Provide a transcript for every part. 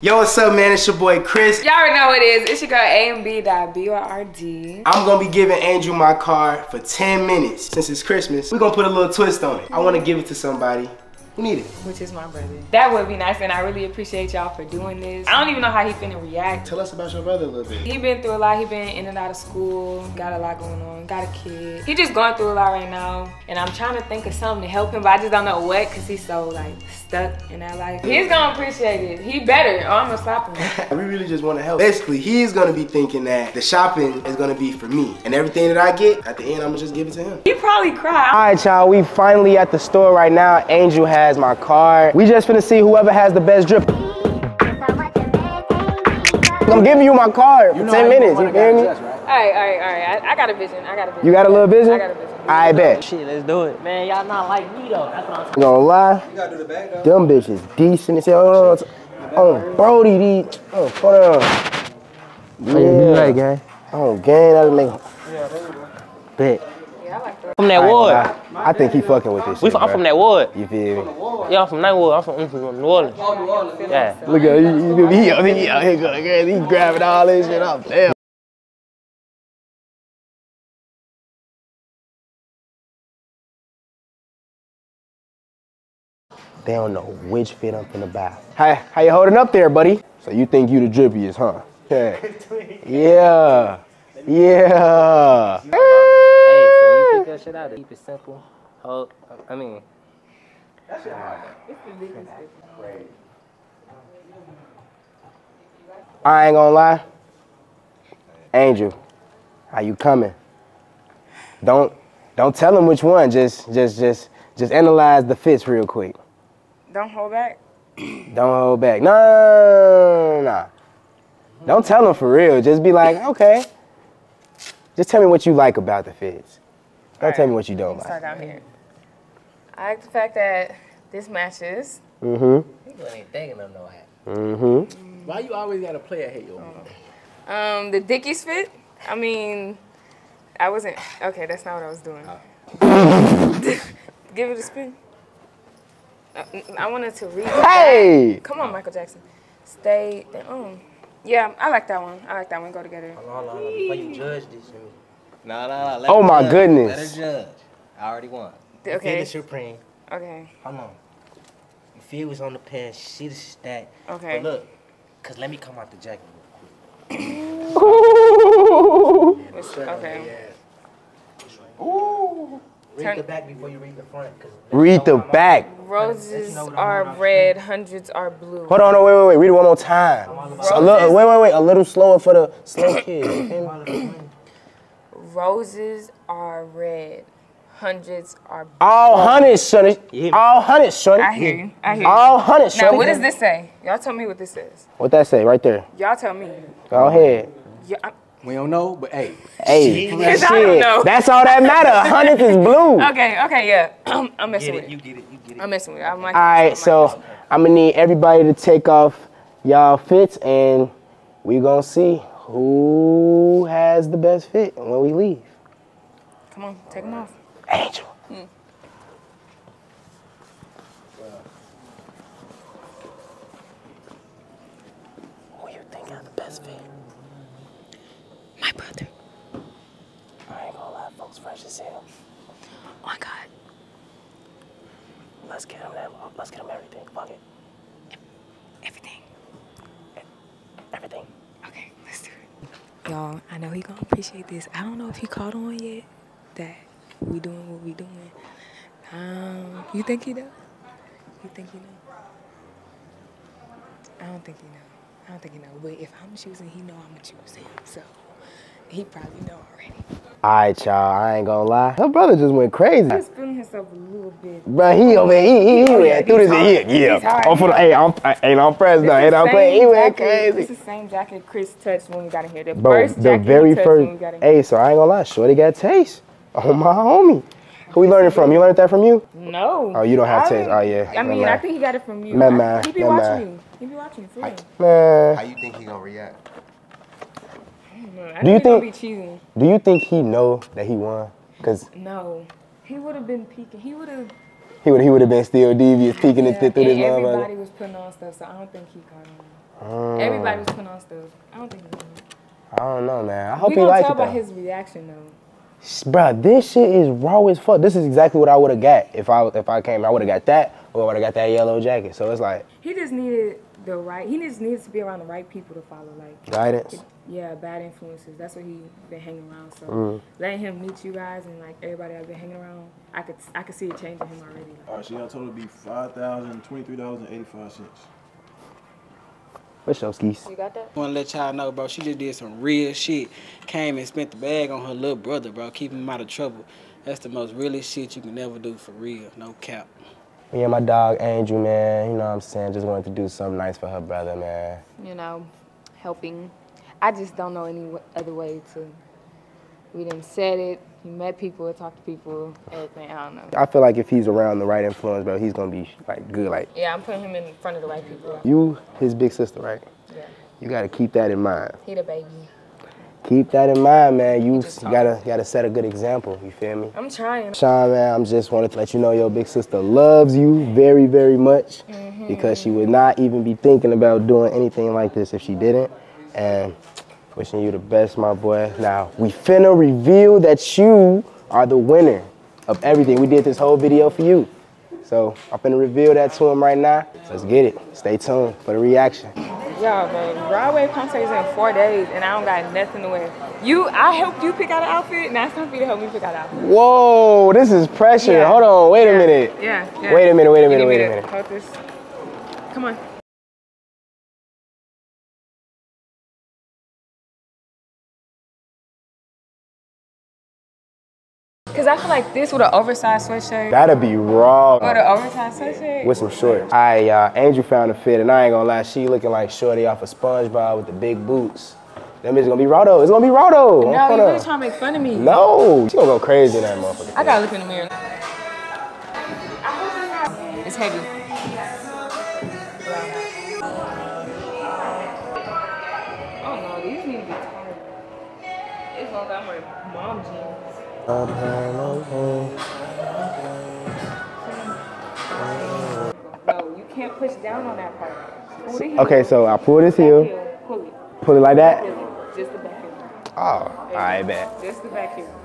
Yo, what's up, man? It's your boy Chris. Y'all already know what it is. It's your girl AMB.BYRD. I'm gonna be giving Andrew my car for 10 minutes. Since it's Christmas, we're gonna put a little twist on it. I wanna give it to somebody who need it. Which is my brother. That would be nice, and I really appreciate y'all for doing this. I don't even know how he finna react. Tell us about your brother a little bit. He been through a lot. He been in and out of school. Got a lot going on. Got a kid. He just going through a lot right now. And I'm trying to think of something to help him, but I just don't know what because he's so like stuck in that life. He's gonna appreciate it. He better or I'm gonna stop him. we really just wanna help. Basically, he's gonna be thinking that the shopping is gonna be for me. And everything that I get, at the end, I'm gonna just give it to him. He probably cry. All right, y'all, we finally at the store right now. Angel has my card. We just finna see whoever has the best drip. I'm giving you my card for 10 minutes, you feel me? All right, all right, all right. I, I got a vision. I got a vision. You got a little vision? I got a vision. I bet. Shit, let's do it. Man, y'all not like me though. That's what I'm You gonna lie? You gotta do the bag though. Them bitches decent as hell. Oh, oh Brody, these. Oh, hold on. Yeah. right, gang. Oh, gang, that'll make. Bet. Yeah, I like that. From that I ain't ward. gonna lie. I think he fucking with this We shit, from, I'm bruh. from that wood. You feel me? Yeah, I'm from that ward. I'm from, I'm from New Orleans. Yeah. Look at him. He, he, he, he out here going, girl, he grabbing all this shit up. Damn. They don't know which fit I'm finna buy. How, how you holding up there, buddy? So you think you the drippiest, huh? Yeah. Yeah. Yeah. Hey, so you pick that shit out. Keep it simple. Hold. I mean. I ain't gonna lie. Angel, how you coming? Don't don't tell him which one. Just just just just analyze the fits real quick. Don't hold back. Don't hold back. No, no, no, no, no. Don't tell him for real. Just be like, okay. Just tell me what you like about the fits. Don't tell me what you don't Let's like. start down here. I like the fact that this matches. Mm-hmm. People ain't thinking of no hat. Mm-hmm. Why you always gotta play a hate your Um, the Dickies fit. I mean, I wasn't okay. That's not what I was doing. Give it a spin. Uh, I wanted to read. Hey! back. Come on, Michael Jackson. Stay. Um, yeah, I like that one. I like that one. Go together. Hold on, hold on. Before you judge this, let me. No, no, no. Let Oh my judge. goodness. Let her judge. I already won. Okay. Feel the supreme. Okay. Hold on. You feel was on the pen. She the stack. Okay. But look, cause let me come out the jacket. It's- okay. Ooh! Read Turn- the back before you read the front. Cause Read the back. Roses are red. Hundreds are blue. Hold on, no, wait, wait, wait. Read it one more time. So a little, wait, wait, wait. A little slower for the slow kid. you feel me? Roses are red. Hundreds are blue. All hundreds, sonny. Yeah. All hundreds, sonny. I hear you. I hear you. All hundreds, Now, what does this say? Y'all tell me what this says. What that say right there? Y'all tell me. Go ahead. Yeah, I- We don't know, but hey, Hey, Because I don't know. That's all that matter. Hundreds is blue. Okay, okay, yeah. I'm messing Get with it. it. You get it. You get it. I'm messing with it. I'm like, right, so I'm gonna need everybody to take off y'all fits, and we gonna see who has the best fit when we leave. come on, take them off. Angel. Hmm. Who you think has the best fit? My brother. I ain't gonna lie, folks fresh as hell. Oh my God. Let's get him them. Let's get him everything. Fuck it. Everything. Everything. Okay, let's do it. Y'all, I know he gonna appreciate this. I don't know if he caught on yet that we doing what we doing. Um, you think he does? You think he know? I don't think he know. I don't think he know. But if I'm choosing, he know I'm gonna choose him. So he probably know already. All right, y'all. I ain't gonna lie. Her brother just went crazy. He's feeling himself a little bit. Bro, he over here, he, he, he Oh, yeah, went through he's this. hard. Yeah, yeah. He's. I'm oh, for the, hey, I'm, I, ain't I'm pressed though. Ain't I'm playing. He same went crazy. It's the same jacket Chris touched when we got in here. The Bro, first the jacket very he first. when we got in here. Hey, so I ain't gonna lie. Shorty got taste. Oh my homie. Who we learning from? You learned that from you? No. Oh, you don't have I taste. Oh, yeah. I mean, Never I think he got it from you. Never I- mind. He be Never watching mind. you. He be watching you for real. Man, How you think he gonna react? I Do you think he be cheating? do you think he know that he won? Cause No. He would have been peeking. He would have. he would he would have been still devious, peeking Yeah, it through and this everybody was putting on stuff, so I don't think he caught on. Oh. Everybody was putting on stuff. I don't think he. I don't know, man. I hope We he likes it by his reaction though. Bruh, this shit is raw as fuck. This is exactly what I would have got if I if I came. I would have got that, or I would have got that yellow jacket. So it's like He just needed the right. He just needs to be around the right people to follow. Like guidance. yeah, bad influences. That's what he been hanging around. So Mm. letting him meet you guys and like everybody I've been hanging around, I could I could see it changing him already. All right, so y'all total be five thousand twenty-three dollars and eighty-five cents. What's your skis? You got that? I Want to let y'all know, bro. She just did some real shit. Came and spent the bag on her little brother, bro. Keep him out of trouble. That's the most realest shit you can ever do for real. No cap. Me and my dog Angel, man. You know what I'm saying? Just wanted to do something nice for her brother, man. You know, helping. I just don't know any other way to. We didn't said it. He met people, talked to people, everything. I don't know. I feel like if he's around the right influence, bro, he's gonna be like good. Like Yeah, I'm putting him in front of the right people. you, his big sister, right? Yeah. You gotta keep that in mind. He the baby. Keep that in mind, man. You gotta gotta set a good example. You feel me? I'm trying. Sean, man, I'm just wanted to let you know your big sister loves you very, very much Mm-hmm. because she would not even be thinking about doing anything like this if she didn't. And wishing you the best, my boy. Now, we finna reveal that you are the winner of everything. We did this whole video for you. So I'm finna reveal that to him right now. Let's get it. Stay tuned for the reaction. Yo, bro, Broadway concert is in four days, and I don't got nothing to wear. You, I helped you pick out an outfit. Now it's time for you to help me pick out an outfit. Whoa, this is pressure. Yeah. Hold on, wait a minute. Yeah, yeah. Wait a minute, wait a minute, wait a minute. Hold this. Come on. Feel like this with an oversized sweatshirt That'd be raw. or the oversized sweatshirt. with some shorts. I uh, Angel found a fit, and I ain't gonna lie, she looking like Shorty off of SpongeBob with the big boots. That bitch gonna be raw though. It's gonna be raw though. I'm no, you really trying to make fun of me. No, she gonna go crazy in that motherfucker. I gotta look in the mirror. It's heavy. No, you can't push down on that part. Pull the heel. Okay, so I pull this heel, heel. Pull it. pull it like that. Just the back heel. Oh, I bet. Just the back heel.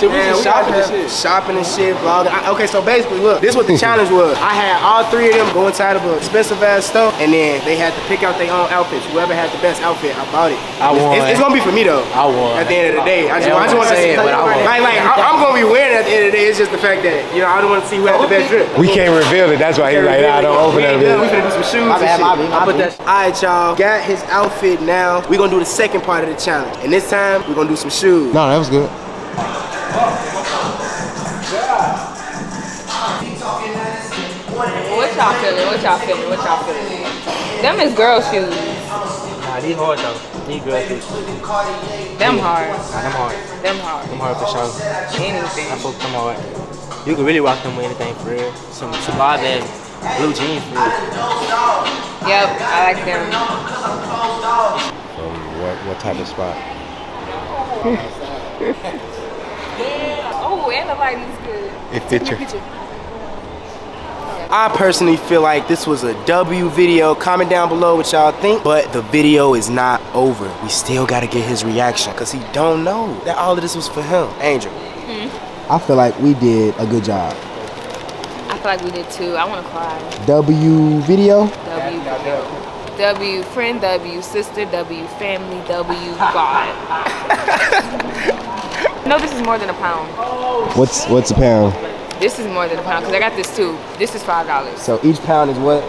There. Shit, we just shopping and shit. Shopping and shit, vlogging. I- okay, so basically, look, this is what the challenge was. I had all three of them go inside of an expensive ass store, and then they had to pick out their own outfits. Whoever had the best outfit, I bought it. I It's- won. It's, it's gonna be for me though. I won. At the end of the day, I just, They I just want to say it, but I won. Like, like, I, am gonna be winning at the end of the day. It's just the fact that you know I don't want to see who had the best drip. We can't reveal it. That's why he's like, nah, don't open We that ain't done. We bitch. finna do some shoes My and bad, shit. my bad, my I put that- All right, y'all. Got his outfit now. We gonna do the second part of the challenge, and this time we're gonna do some shoes. No, that was good. What y'all feeling? What y'all feeling? What y'all feeling? Them is girl shoes. Nah, these hard though. These girls, these. Them hard. Nah, them hard. Them hard. Them hard for sure. Anything. I fuck them hard. You could really rock them with anything for real. Some sublime ass blue jeans for real. Yep, I like them. From what, what type of spot? Oh, and the lighting is good. It fit you. I personally feel like this was a W video. Comment down below what y'all think. But the video is not over. We still gotta get his reaction because he don't know that all of this was for him. Angel. Hmm. I feel like we did a good job. I feel like we did too. I want to cry. W video. W. W. Friend W. Sister W. Family W. God. no, this is more than a pound. What's what's a pound? This is more than a pound because I got this too. This is five dollars. So each pound is what?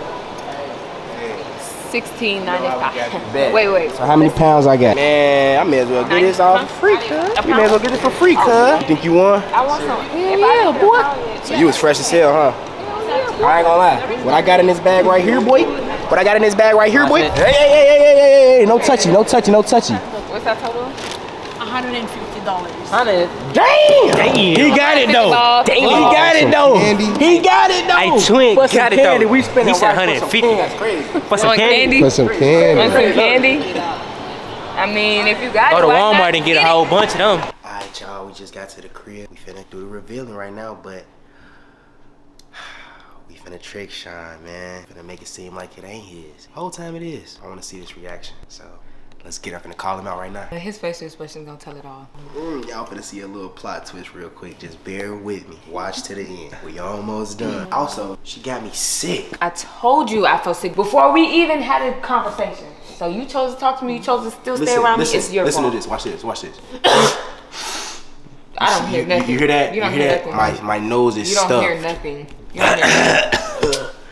Sixteen ninety five. Wait, wait. So how many pounds I got? Man, I may as well get this off for free, cuz. You may as well get this for free, cuz. You think you won? I want some. Yeah, boy. So you was fresh as hell, huh? I ain't gonna lie. What I got in this bag right here, boy. What I got in this bag right here, boy. Hey, hey, hey, hey, hey, hey, hey, no touchy, no touchy, no touchy. What's that total? Hundred. Damn! He got it though. Damn. He got it though. He got it though. Hey, twin, For some got it though. We spending He said right for some 150. candy. That's crazy. For some candy. candy? Put some Want candy. some candy? I mean, if you got Go to Walmart and get a whole bunch of them. Alright, y'all, we just got to the crib. We finna do the revealing right now, but We finna trick Sean, man. Finna make it seem like it ain't his. Whole time it is. I wanna see this reaction. So let's get up and call him out right now. His facial expression gonna tell it all. Mm, y'all finna see a little plot twist real quick. Just bear with me. Watch to the end. We almost done. Also, she got me sick. I told you I felt sick before we even had a conversation. So you chose to talk to me. You chose to still stay around listen, me. It's your listen fault. to this. Watch this. Watch this. I don't hear you, nothing. You hear that? You don't hear hear that? nothing. My my nose is you don't stuffed. hear nothing. You don't hear nothing.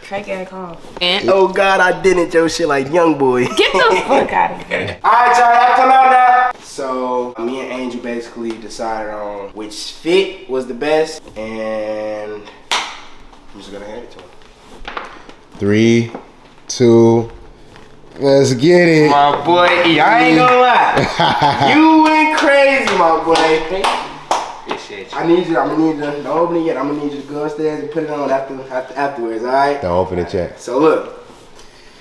Crank and cough. And Oh God, I didn't Joe shit like young boy. get the fuck out of here. Alright, y'all, y'all come out now. So me and Angel basically decided on which fit was the best, and I'm just gonna hand it to him. Three, two, let's get it. My boy, E, I ain't gonna lie, you went crazy, my boy. Appreciate you. I need you. I'm gonna need you. Don't open it yet. I'm gonna need you to go upstairs and put it on after, after afterwards. All right. Don't open it yet. So look,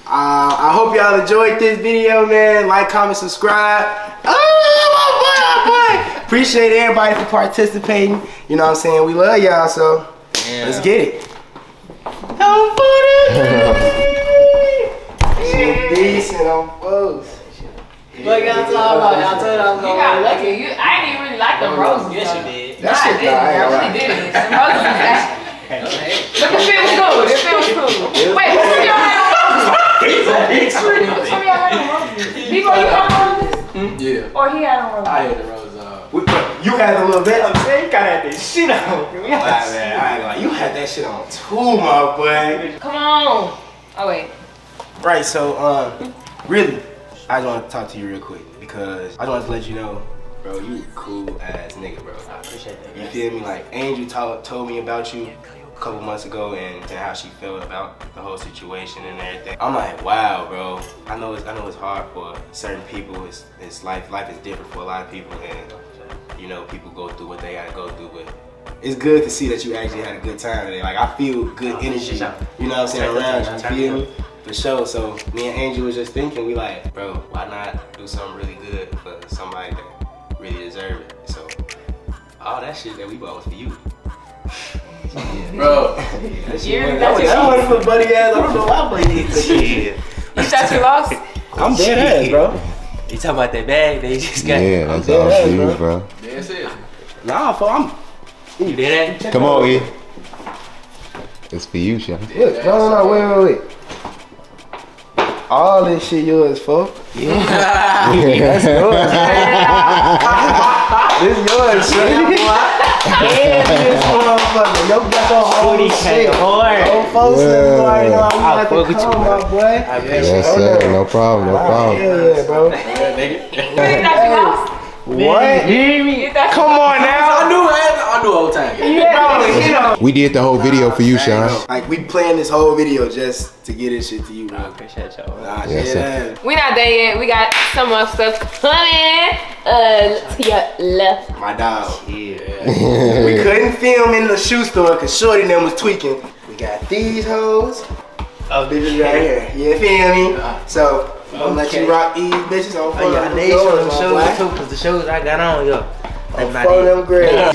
uh, I hope y'all enjoyed this video, man. Like, comment, subscribe. Oh, my boy, my boy. Appreciate everybody for participating. You know what I'm saying? We love y'all, so let's get it. Don't put it. Shit decent on folks. What y'all talking about? Y'all told I was gonna got like lucky. You, I didn't even really like them roses. Yes, you did. That Nah, I shit, didn't. nah, I I really gonna didn't. Some roses was actually. But the fit was cool. The fit was cool. Wait, who of y'all had on roses? Some of y'all had on roses. People, you had on roses? Yeah. Or he had on roses? I had the rose on. You had a little bit. I'm saying, kind of had this shit on. Alright, man, I ain't gonna. You had that shit on too, my boy. Come on. Oh, wait. Right, so um, really, I just want to talk to you real quick because I just want to let you know, bro, you cool ass nigga, bro. I appreciate that. You feel me? Like Angel told told me about you a couple months ago and, and how she felt about the whole situation and everything. I'm like, wow, bro. I know it's I know it's hard for certain people. It's it's life life is different for a lot of people and you know people go through what they gotta go through, but. It's good to see that you actually had a good time today. Like I feel good energy, you know what I'm saying, around you. You feel me? For sure. So me and Angel was just thinking, we like, bro, why not do something really that shit that we bought was for you. Bro, That shit Yeah, wasn't- that's that your- wasn't for buddy ass. I don't know why buddy took it. Yeah. You thought you lost? I'm dead ass, bro. You talking about that bag that you just got? Yeah, that's dead all ass, for you, bro. bro. that's it. Nah, fo, I'm. You did that? Come on, E. It's for you, Sean. Look, no, no, no, wait, wait, wait. All this shit yours, fo. That's yours. this yours, shit. and this motherfucker. Yo, got your whole Booty shit. cake hard. Oh, folks, Yeah. you already know we I'll like to come, my boy. I Yes, sir. No problem. No problem. Yeah, bro. You really you lost? What? Come on now. I knew, I, I knew the whole time. Bro, you know. We did the whole video for you, Sean. Like we planned this whole video just to get this shit to you, I appreciate y'all. Nah, Yes, shit, sir. We not there yet. We got some more stuff coming. Uh, to your left. my dog. Yeah. We couldn't film in the shoe store because Shorty and them was tweaking. We got these hoes. Oh, Bitches right here. You feel me? So, I'm gonna let you rock these bitches on Oh, phone. yeah, I need some shoes too, cause the shoes I got on, yo. They might Phone them great. Yeah.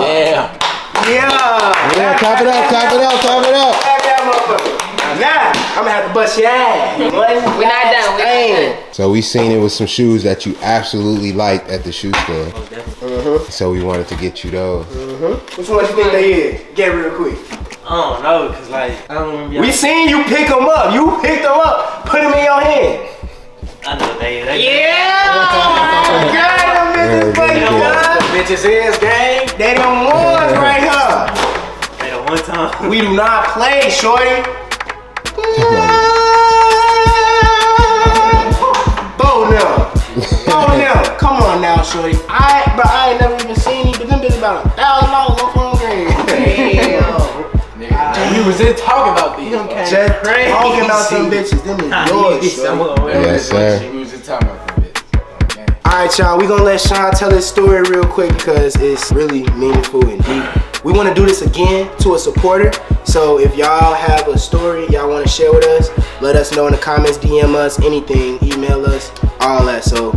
Yeah. Yeah. Yeah, clap it up, clap it up, clap it up. Clap that motherfucker. Now, I'm gonna have to bust your ass. We're not done. We're not done. So we seen it with some shoes that you absolutely liked at the shoe store. Most definitely. Mm-hmm. So we wanted to get you those. Mm-hmm. Which one you think they is? Get real quick. I don't know, cause like, I don't remember. We seen you pick them up. You picked them up. Put them in your hand. I know they. they Yeah! Bitches is gang. They them ones right here. They the one time. We do not play, shorty. Bo now. Bo now. Come on now, shorty. I, but I ain't never even seen you, but them bitches about a thousand dollars on phone game. Nigga, we was in talking about these. Just talking about some bitches. Them is yours, I'm shorty. gonna Yes, sir. Okay. Alright, y'all, we gonna let Sean tell his story real quick because it's really meaningful and deep. We wanna do this again to a supporter. So if y'all have a story y'all wanna share with us, let us know in the comments, DM us, anything, email us, all that. So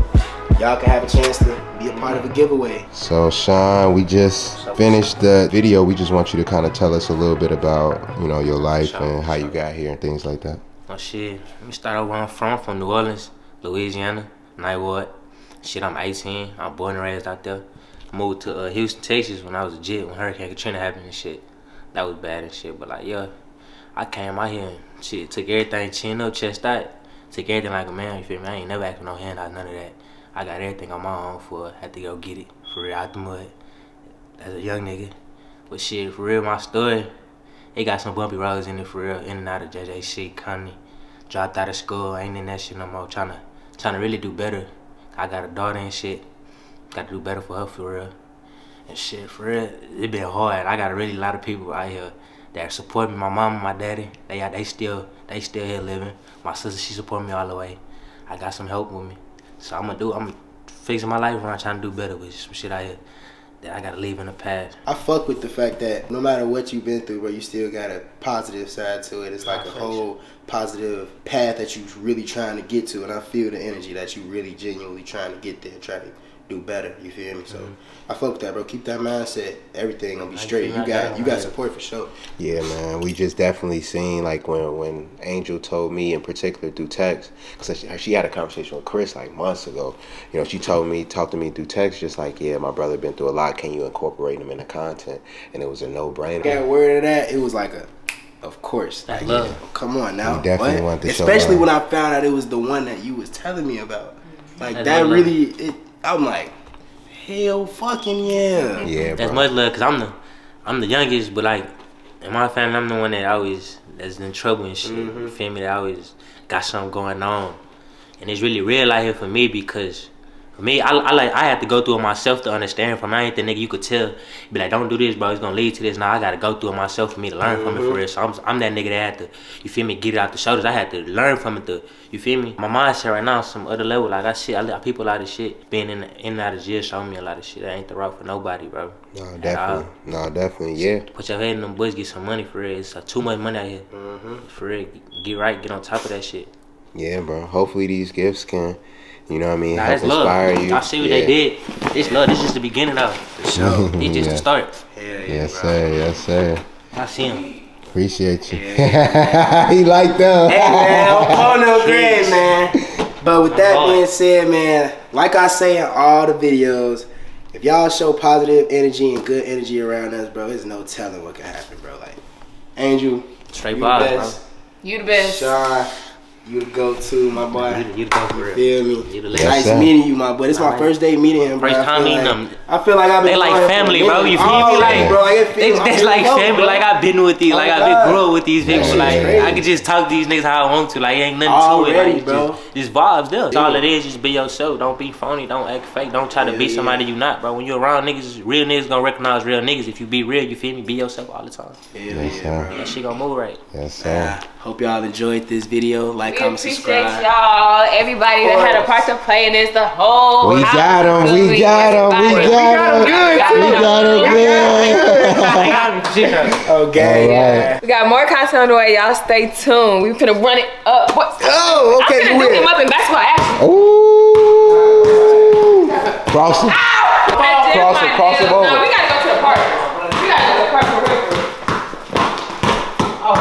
y'all can have a chance to be be a part of a giveaway. So Sean, we just finished the video. We just want you to kind of tell us a little bit about, you know, your life and how you got here and things like that. Oh shit. Let me start out where I'm from, from New Orleans, Louisiana, Ninth Ward. Shit, I'm 18. I'm born and raised out there. Moved to uh, Houston, Texas when I was a jit when Hurricane Katrina happened and shit. That was bad and shit. But like, yeah, I came out here and shit, took everything chin up, chest out. Took everything like a man, you feel me? I ain't never asked for no handout, none of that. I got everything on my own for had to go get it for real out the mud as a young nigga. But shit, for real, my story, it got some bumpy roads in it for real, in and out of JJC, Connie. Dropped out of school, ain't in that shit no more. Trying to, trying to really do better. I got a daughter and shit. Got to do better for her for real. And shit, for real, it been hard. I got a really lot of people out here that support me. My mama, my daddy, they they still they still here living. My sister, she support me all the way. I got some help with me. So I'm gonna do, I'm fixing my life around trying to do better with some shit out here that I gotta leave in the past. I fuck with the fact that no matter what you've been through, bro, you still got a positive side to it. It's like a whole positive path that you're really trying to get to, and I feel the energy that you really genuinely trying to get there, trying to do better. You feel me? So I fuck with that, bro. Keep that mindset. Everything gonna be straight. You got you got support for sure. Yeah, man. We just definitely seen like when when Angel told me in particular through text, because she, she had a conversation with Chris like months ago. You know, she told me, talked to me through text, just like, yeah, my brother been through a lot. Can you incorporate him in the content? And it was a no brainer. Got word of that. It was like a. Of course, That like, love. come on now. Definitely What? want to show Especially when I found out it was the one that you was telling me about. Like That's that really, it, I'm like, hell, fucking yeah. Yeah, That's bro. much love, cause I'm the, I'm the youngest, but like, in my family, I'm the one that always that's in trouble and shit. You feel me? That always got something going on, and it's really real out here for me because. For me, I, I like I had to go through it myself to understand from I ain't the nigga you could tell, be like, don't do this, bro. It's gonna lead to this. Now I gotta go through it myself for me to learn from it for mm-hmm. real. So I'm, I'm that nigga that had to, you feel me, get it out the shoulders. I had to learn from it. To, you feel me? My mindset right now, is some other level. Like I shit, I let people out of shit. Being in, in and out of jail showed me a lot of shit. That ain't the route for nobody, bro. No, uh, definitely. all. No, definitely. Yeah. Put your head in them books, get some money for real. It's uh, too much money out here. Mm-hmm. For real, get right, get on top of that shit. Yeah, bro. Hopefully these gifts can, you know what I mean, Nah, help that's love. you. I see what yeah. they did. This love, this is the beginning of it. For sure. It's just Yeah. the start. Yes, sir. Yes, sir. I see him. Appreciate you. he like them. Hey man, I'm on no grade, man. But with that Boy. being said, man, like I say in all the videos, if y'all show positive energy and good energy around us, bro, there's no telling what can happen, bro. Like, Angel, Straight you vibes, the bro. best. You the best. Sean, you the go-to, my boy. You, the- you the go for real. Feel me? You the Yes, nice sir. meeting you, my boy. This is my Alright. first day meeting him, bro. First I time feel meeting like, them. I feel like I've been They like knowing him for a family, bro. minute. You feel me? Already, Like, bro. Like, it they, that's like close, family. bro. Like I've been with these. Oh, like Oh, I've God. been growing with these people. shit's Like crazy. I could just talk to these niggas how I want to. Like ain't nothing Already, to it. Like bro. just, just vibes there. That's all it is. Just be yourself. Don't be phony. Don't act fake. Don't try to Hell be yeah. somebody you not, bro. When you're around niggas, real niggas gonna recognize real niggas. If you be real, you feel me? Be yourself all the time. Hell Yes, yeah, sir. bro. That shit gonna move right. Yes, sir. Hope y'all enjoyed this video. Like, We comment, subscribe. y'all. Everybody that had a part to play in this, the whole. We got them. We got them. We got them. We got them good. Okay. We got more content on the way. Y'all stay tuned. We gonna run it up. What? Oh, okay. I'm finna do him up in basketball. Ooh. Cross it. Cross it. Cross it over. No, we gotta go to the park. We gotta go to the park for real. Oh,